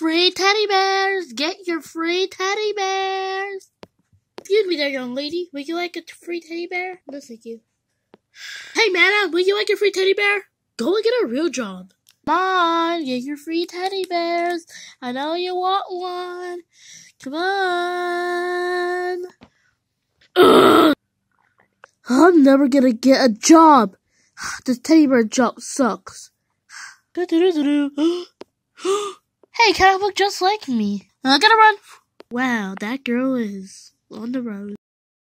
Free teddy bears! Get your free teddy bears! Excuse me there, young lady. Would you like a free teddy bear? No, thank you. Hey, madam, would you like a free teddy bear? Go and get a real job. Come on, get your free teddy bears. I know you want one. Come on. Ugh. I'm never gonna get a job. This teddy bear job sucks. hey, kind of look just like me. I gotta run. Wow, that girl is on the road.